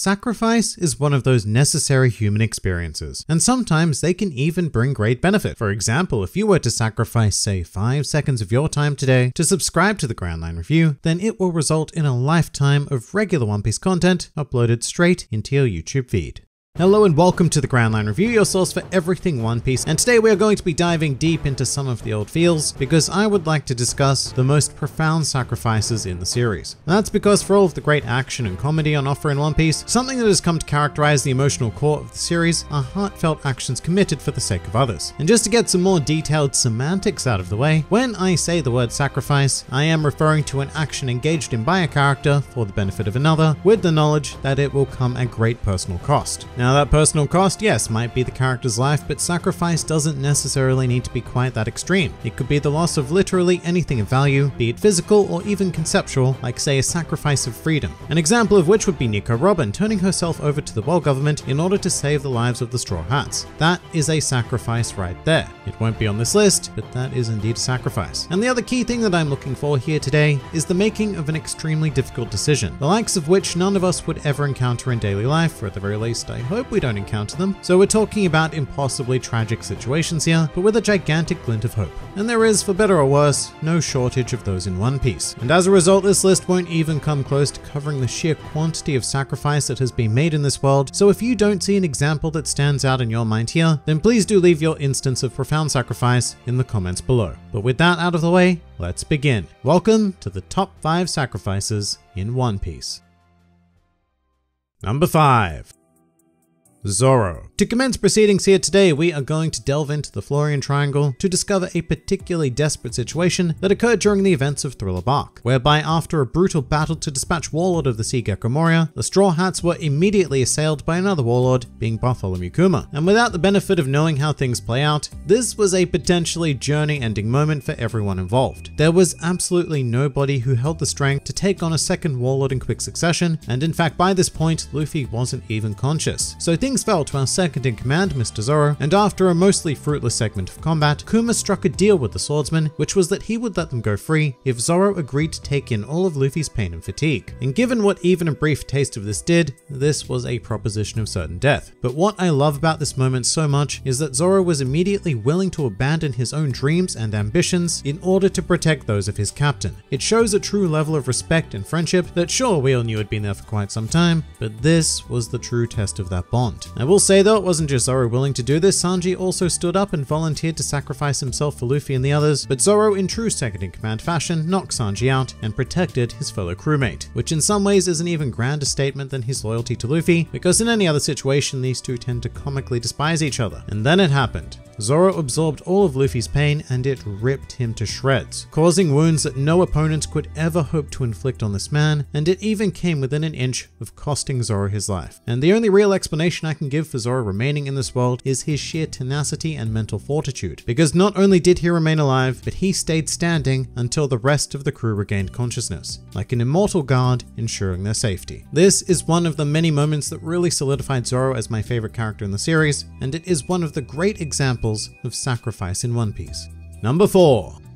Sacrifice is one of those necessary human experiences, and sometimes they can even bring great benefit. For example, if you were to sacrifice, say, 5 seconds of your time today to subscribe to the Grand Line Review, then it will result in a lifetime of regular One Piece content uploaded straight into your YouTube feed. Hello and welcome to the Grand Line Review, your source for everything One Piece, and today we are going to be diving deep into some of the old feels because I would like to discuss the most profound sacrifices in the series. That's because for all of the great action and comedy on offer in One Piece, something that has come to characterize the emotional core of the series are heartfelt actions committed for the sake of others. And just to get some more detailed semantics out of the way, when I say the word sacrifice, I am referring to an action engaged in by a character for the benefit of another, with the knowledge that it will come at great personal cost. Now now that personal cost, yes, might be the character's life, but sacrifice doesn't necessarily need to be quite that extreme. It could be the loss of literally anything of value, be it physical or even conceptual, like say a sacrifice of freedom. An example of which would be Nico Robin turning herself over to the world government in order to save the lives of the Straw Hats. That is a sacrifice right there. It won't be on this list, but that is indeed a sacrifice. And the other key thing that I'm looking for here today is the making of an extremely difficult decision, the likes of which none of us would ever encounter in daily life, or at the very least I hope we don't encounter them. So we're talking about impossibly tragic situations here, but with a gigantic glint of hope. And there is, for better or worse, no shortage of those in One Piece. And as a result, this list won't even come close to covering the sheer quantity of sacrifice that has been made in this world. So if you don't see an example that stands out in your mind here, then please do leave your instance of profound sacrifice in the comments below. But with that out of the way, let's begin. Welcome to the top 5 sacrifices in One Piece. Number 5. Zoro. To commence proceedings here today, we are going to delve into the Florian Triangle to discover a particularly desperate situation that occurred during the events of Thriller Bark, whereby after a brutal battle to dispatch Warlord of the Sea Gecko the Straw Hats were immediately assailed by another Warlord, being Bartholomew Kuma. And without the benefit of knowing how things play out, this was a potentially journey-ending moment for everyone involved. There was absolutely nobody who held the strength to take on a second Warlord in quick succession, and in fact by this point, Luffy wasn't even conscious. So things fell to our second in command, Mr. Zoro, and after a mostly fruitless segment of combat, Kuma struck a deal with the swordsman, which was that he would let them go free if Zoro agreed to take in all of Luffy's pain and fatigue. And given what even a brief taste of this did, this was a proposition of certain death. But what I love about this moment so much is that Zoro was immediately willing to abandon his own dreams and ambitions in order to protect those of his captain. It shows a true level of respect and friendship that sure we all knew had been there for quite some time, but this was the true test of that bond. I will say though, it wasn't just Zoro willing to do this, Sanji also stood up and volunteered to sacrifice himself for Luffy and the others, but Zoro in true second in command fashion knocked Sanji out and protected his fellow crewmate, which in some ways is an even grander statement than his loyalty to Luffy, because in any other situation these two tend to comically despise each other. And then it happened. Zoro absorbed all of Luffy's pain and it ripped him to shreds, causing wounds that no opponent could ever hope to inflict on this man, and it even came within an inch of costing Zoro his life. And the only real explanation I can give for Zoro remaining in this world is his sheer tenacity and mental fortitude, because not only did he remain alive, but he stayed standing until the rest of the crew regained consciousness, like an immortal guard ensuring their safety. This is one of the many moments that really solidified Zoro as my favorite character in the series, and it is one of the great examples examples of sacrifice in One Piece. Number 4.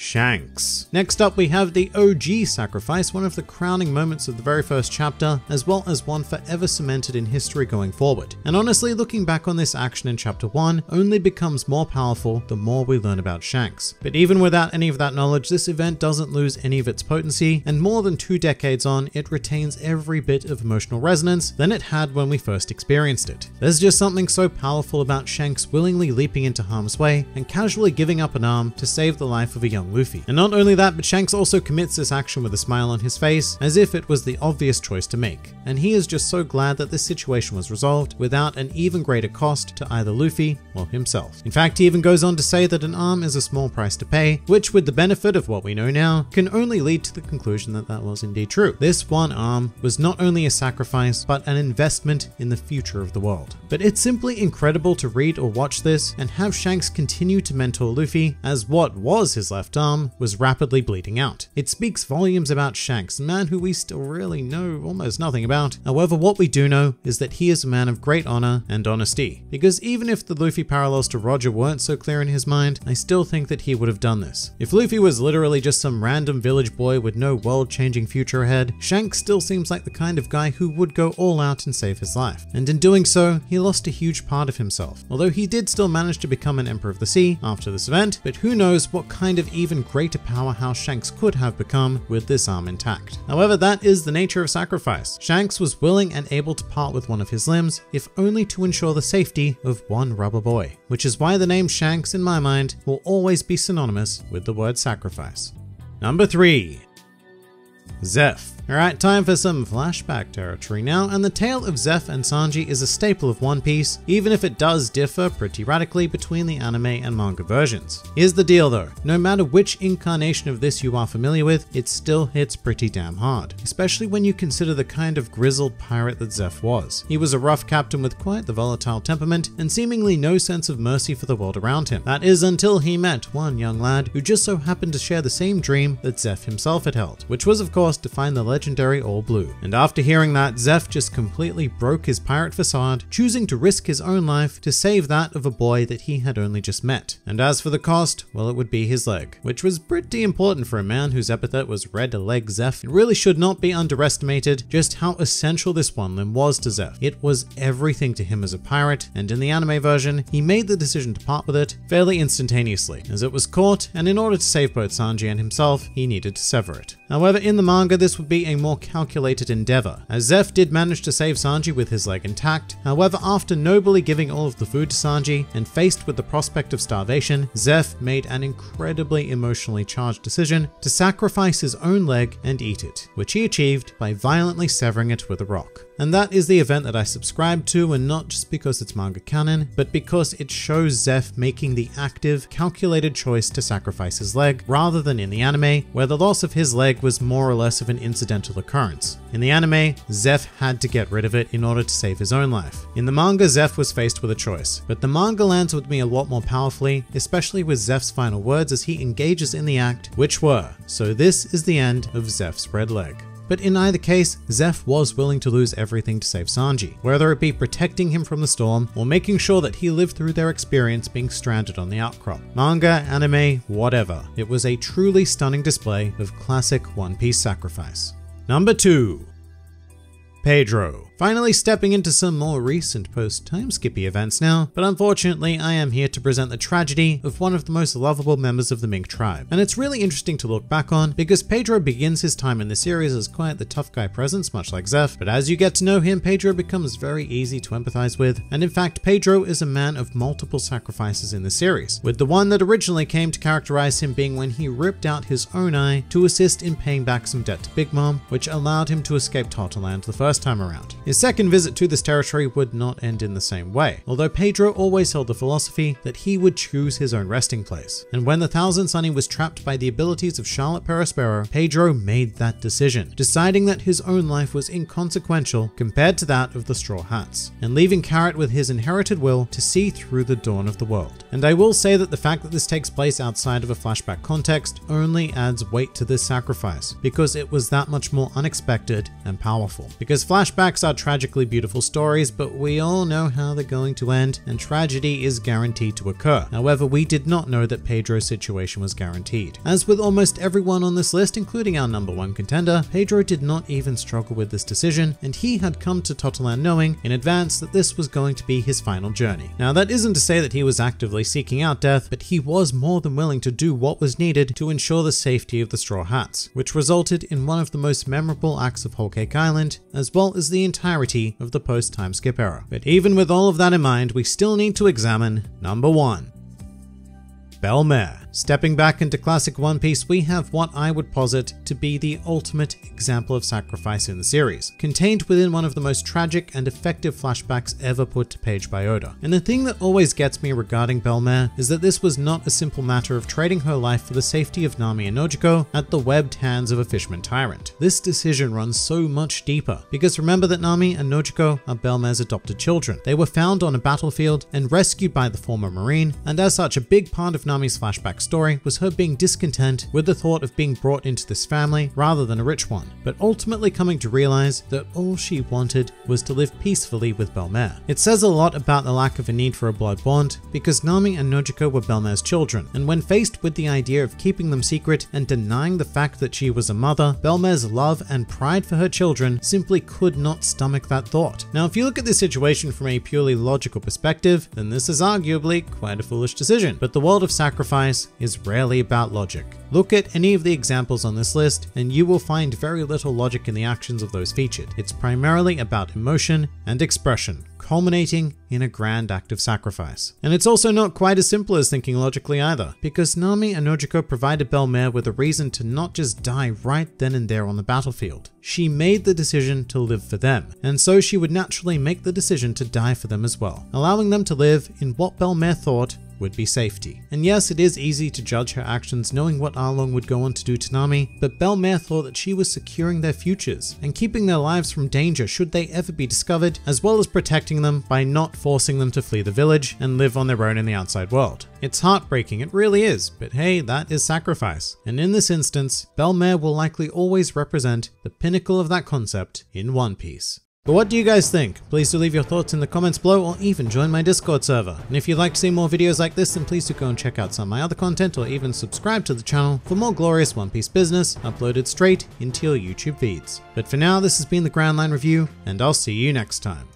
Shanks. Next up we have the OG sacrifice, one of the crowning moments of the very first chapter, as well as one forever cemented in history going forward. And honestly, looking back on this action in chapter 1 only becomes more powerful the more we learn about Shanks. But even without any of that knowledge, this event doesn't lose any of its potency, and more than two decades on, it retains every bit of emotional resonance than it had when we first experienced it. There's just something so powerful about Shanks willingly leaping into harm's way and casually giving up an arm to save the life of a young Luffy. And not only that, but Shanks also commits this action with a smile on his face, as if it was the obvious choice to make. And he is just so glad that this situation was resolved without an even greater cost to either Luffy or himself. In fact, he even goes on to say that an arm is a small price to pay, which with the benefit of what we know now, can only lead to the conclusion that that was indeed true. This one arm was not only a sacrifice, but an investment in the future of the world. But it's simply incredible to read or watch this and have Shanks continue to mentor Luffy as what was his left arm arm was rapidly bleeding out. It speaks volumes about Shanks, a man who we still really know almost nothing about. However, what we do know is that he is a man of great honor and honesty, because even if the Luffy parallels to Roger weren't so clear in his mind, I still think that he would have done this. If Luffy was literally just some random village boy with no world-changing future ahead, Shanks still seems like the kind of guy who would go all out and save his life. And in doing so, he lost a huge part of himself, although he did still manage to become an Emperor of the Sea after this event, but who knows what kind of even greater powerhouse Shanks could have become with this arm intact. However, that is the nature of sacrifice. Shanks was willing and able to part with one of his limbs, if only to ensure the safety of one rubber boy, which is why the name Shanks in my mind will always be synonymous with the word sacrifice. Number 3. Zeff. Alright, time for some flashback territory now, and the tale of Zeff and Sanji is a staple of One Piece, even if it does differ pretty radically between the anime and manga versions. Here's the deal though, no matter which incarnation of this you are familiar with, it still hits pretty damn hard, especially when you consider the kind of grizzled pirate that Zeff was. He was a rough captain with quite the volatile temperament, and seemingly no sense of mercy for the world around him. That is until he met one young lad who just so happened to share the same dream that Zeff himself had held, which was of course to find the legendary All Blue. And after hearing that, Zeff just completely broke his pirate facade, choosing to risk his own life to save that of a boy that he had only just met. And as for the cost, well, it would be his leg, which was pretty important for a man whose epithet was Red Leg Zeff. It really should not be underestimated just how essential this one limb was to Zeff. It was everything to him as a pirate, and in the anime version, he made the decision to part with it fairly instantaneously, as it was caught, and in order to save both Sanji and himself, he needed to sever it. However, in the manga, this would be a more calculated endeavor, uh, as Zeff did manage to save Sanji with his leg intact. However, after nobly giving all of the food to Sanji and faced with the prospect of starvation, Zeff made an incredibly emotionally charged decision to sacrifice his own leg and eat it, which he achieved by violently severing it with a rock. And that is the event that I subscribe to, and not just because it's manga canon, but because it shows Zeff making the active, calculated choice to sacrifice his leg, rather than in the anime, where the loss of his leg was more or less of an incidental occurrence. In the anime, Zeff had to get rid of it in order to save his own life. In the manga, Zeff was faced with a choice, but the manga lands with me a lot more powerfully, especially with Zeff's final words as he engages in the act, which were, so this is the end of Zeff's red leg. But in either case, Zeff was willing to lose everything to save Sanji, whether it be protecting him from the storm or making sure that he lived through their experience being stranded on the outcrop. Manga, anime, whatever. It was a truly stunning display of classic One Piece sacrifice. Number 2. Pedro. Finally stepping into some more recent post-time skippy events now, but unfortunately I am here to present the tragedy of one of the most lovable members of the Mink tribe. And it's really interesting to look back on because Pedro begins his time in the series as quite the tough guy presence, much like Zeff, but as you get to know him, Pedro becomes very easy to empathize with, and in fact Pedro is a man of multiple sacrifices in the series, with the one that originally came to characterize him being when he ripped out his own eye to assist in paying back some debt to Big Mom, which allowed him to escape Totto Land the first time around. His second visit to this territory would not end in the same way, although Pedro always held the philosophy that he would choose his own resting place. And when the Thousand Sunny was trapped by the abilities of Charlotte Perospero, Pedro made that decision, deciding that his own life was inconsequential compared to that of the Straw Hats, and leaving Carrot with his inherited will to see through the dawn of the world. And I will say that the fact that this takes place outside of a flashback context only adds weight to this sacrifice, because it was that much more unexpected and powerful. Because flashbacks are tragically beautiful stories, but we all know how they're going to end, and tragedy is guaranteed to occur. However, we did not know that Pedro's situation was guaranteed. As with almost everyone on this list, including our number one contender, Pedro did not even struggle with this decision, and he had come to Totto Land knowing in advance that this was going to be his final journey. Now, that isn't to say that he was actively seeking out death, but he was more than willing to do what was needed to ensure the safety of the Straw Hats, which resulted in one of the most memorable acts of Whole Cake Island, as well as the entirety of the post-time skip era. But even with all of that in mind, we still need to examine number one. Bell-Mère. Stepping back into classic One Piece, we have what I would posit to be the ultimate example of sacrifice in the series, contained within one of the most tragic and effective flashbacks ever put to page by Oda. And the thing that always gets me regarding Bell-Mère is that this was not a simple matter of trading her life for the safety of Nami and Nojiko at the webbed hands of a fisherman tyrant. This decision runs so much deeper, because remember that Nami and Nojiko are Bell-Mère's adopted children. They were found on a battlefield and rescued by the former marine, and as such a big part of Nami's flashback backstory was her being discontent with the thought of being brought into this family rather than a rich one, but ultimately coming to realize that all she wanted was to live peacefully with Bell-Mère. It says a lot about the lack of a need for a blood bond because Nami and Nojiko were Bell-Mère's children, and when faced with the idea of keeping them secret and denying the fact that she was a mother, Bell-Mère's love and pride for her children simply could not stomach that thought. Now, if you look at this situation from a purely logical perspective, then this is arguably quite a foolish decision, but the world of sacrifice is rarely about logic. Look at any of the examples on this list, and you will find very little logic in the actions of those featured. It's primarily about emotion and expression, culminating in a grand act of sacrifice. And it's also not quite as simple as thinking logically either, because Nami and Nojiko provided Bell-Mère with a reason to not just die right then and there on the battlefield. She made the decision to live for them, and so she would naturally make the decision to die for them as well, allowing them to live in what Bell-Mère thought would be safety. And yes, it is easy to judge her actions knowing what Arlong would go on to do to Nami, but Bell-Mère thought that she was securing their futures and keeping their lives from danger should they ever be discovered, as well as protecting them by not forcing them to flee the village and live on their own in the outside world. It's heartbreaking, it really is, but hey, that is sacrifice. And in this instance, Bell-Mère will likely always represent the pinnacle of that concept in One Piece. But what do you guys think? Please do leave your thoughts in the comments below or even join my Discord server. And if you'd like to see more videos like this, then please do go and check out some of my other content or even subscribe to the channel for more glorious One Piece business uploaded straight into your YouTube feeds. But for now, this has been the Grand Line Review, and I'll see you next time.